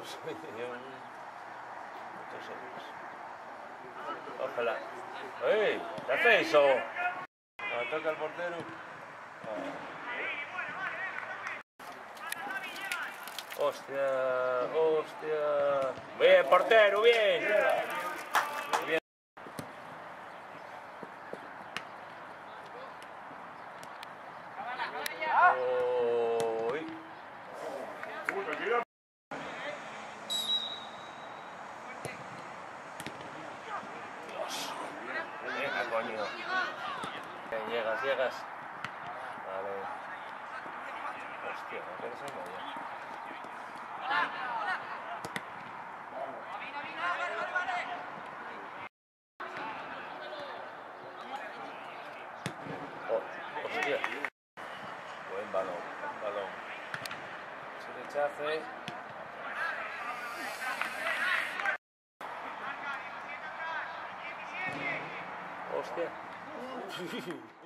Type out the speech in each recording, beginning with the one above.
40 euros. Muchos euros. Ojalá. ¡Ey! ¿Qué hace eso? No, toca el portero. Ah. Hostia, hostia. Bien, portero. Bien. Uy. Venga, coño. Llegas, llegas. Vale. Hostia, no engañar. Oh, hostia. Buen balón, balón. Se. Hostia.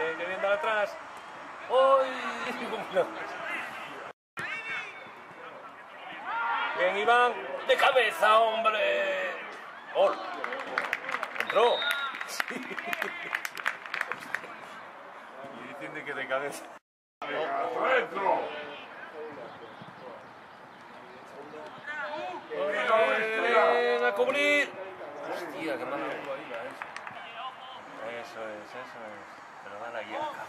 Eh, que bien de atrás. ¡Uy! Bien, Iván. De cabeza, hombre. Gol. Entró. Sí. Y dicen que de cabeza. Ven a cubrir. Hostia, qué mala lengua ahí. Eso es, eso es. Pero acá.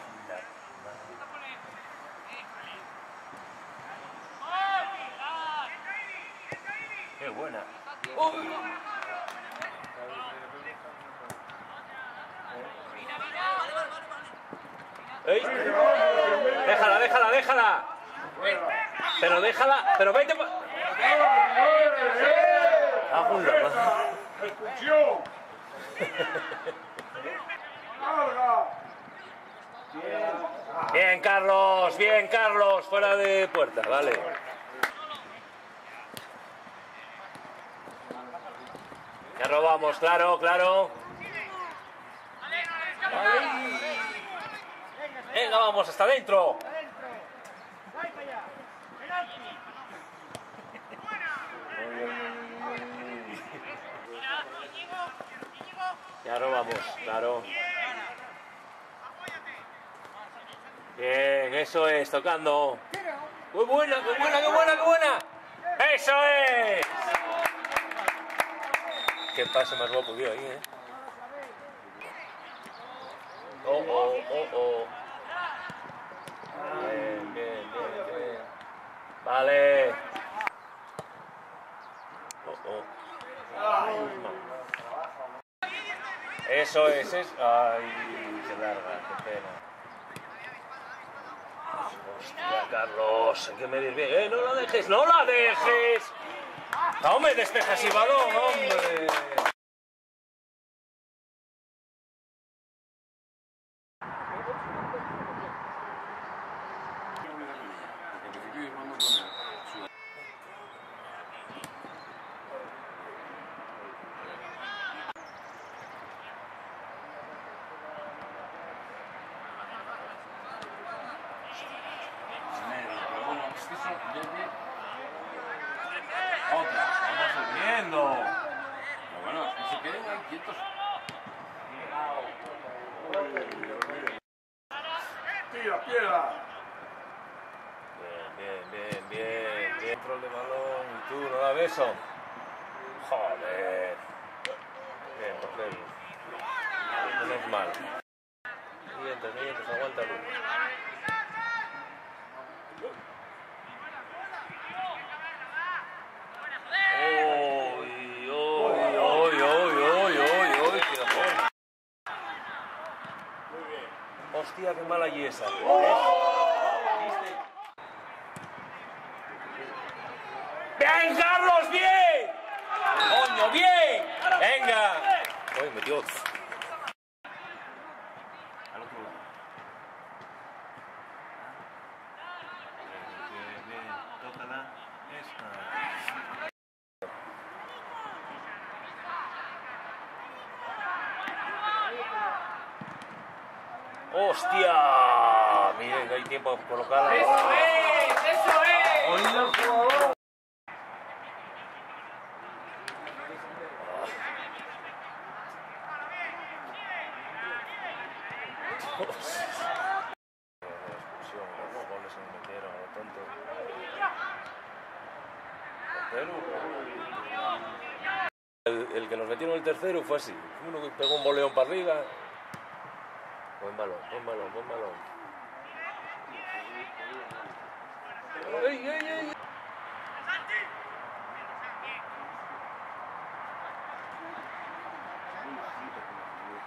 Qué buena. Déjala, déjala, déjala. Pero déjala, pero vete. Ah. Bien, Carlos, bien, Carlos, fuera de puerta, vale. Ya robamos, claro, claro. Venga, vamos, hasta adentro. Ya robamos, claro. Bien, eso es, tocando. Muy buena, qué buena, qué buena, qué buena. ¡Eso es! Qué pase más guapo dio ahí, ¿eh? Oh, oh, oh, oh. Bien, bien, bien, bien. Vale. Oh, oh. Eso es, es. Ay, qué larga, qué pena. Hostia, Carlos, hay que medir bien. ¡Eh, no la dejes! ¡No la dejes! ¡No me despejas el balón, hombre! Otra, vamos subiendo. Bueno, que se queden ahí quietos. ¡Tira! Bien, bien, bien, bien. Bien, control de balón. Y tú, no da beso. Joder. Bien, portero. Menos mal. Siguientes, aguántalo. Uy, uy, uy, uy, uy, uy, uy, qué gol. Hostia, qué mala y esa. ¡Bien, Carlos! ¡Bien! ¡Coño, bien! ¡Venga! Uy, metió. Al otro lado. Bien, bien, tócala. Esta. ¡Hostia! Que hay tiempo para colocarla. ¡Eso es! ¡Eso es! Oído el jugador. Expulsión, los goles se me metieron, a lo tonto. El, el que nos metieron el tercero fue así. Uno que pegó un boleón para arriba. Buen balón, buen balón, buen balón. ¡Ey, ey, ey!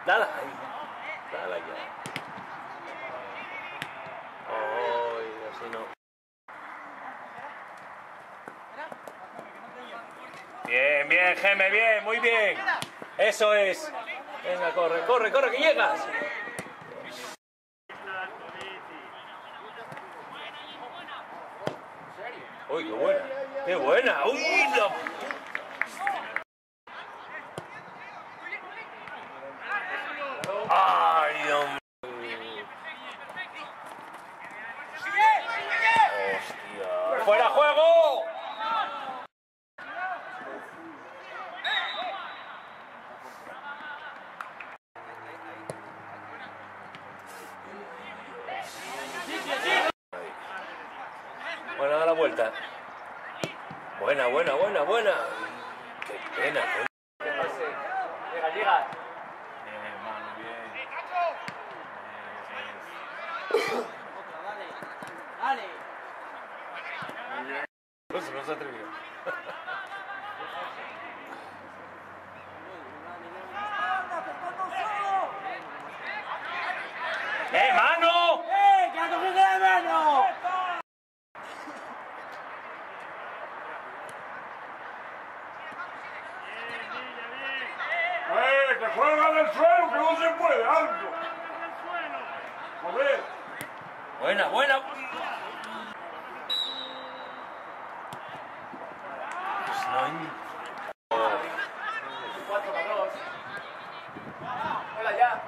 Dale ahí. Dale ya. Ay, así no. Bien, bien, Geme, bien, muy bien. Eso es. Venga, corre, corre, corre, que llegas. Uy, qué buena. Qué buena. Uy, la... Ay, hombre. Hostia. ¡Fuera juego! Bueno, da la vuelta. Buena, buena, buena, buena. Qué pena. qué- Llega, llega. Bien, mano, bien. Dale. No se no se atrevió. ¡Eh, mano! ¡Eh! ¡Que ha cogido de mano! ¡Eh! ¡Que juegan el suelo, que no se puede! ¡Algo! ¡Joder! Buena, buena. Pues no hay- Cuatro para dos. Hola ya.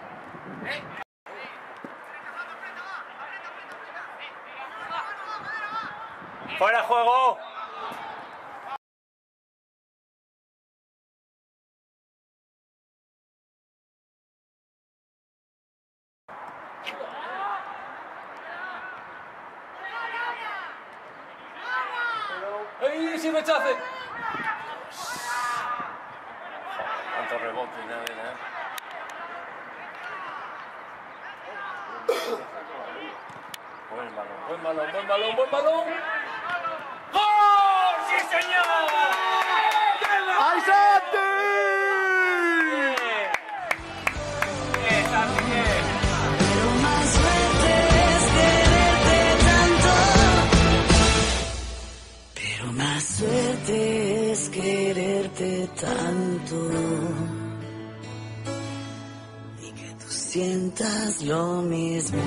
¡Fuera juego! ¡Ay, sí, rechace! Tanto rebote y nada, nada. Buen balón, buen balón, buen balón, buen balón. ¡Gol! ¡Sí, señor! ¡Ay, Santi! Bien, Santi, bien. Pero más fuerte es quererte tanto. Pero más suerte es quererte tanto. Y que tú sientas lo mismo.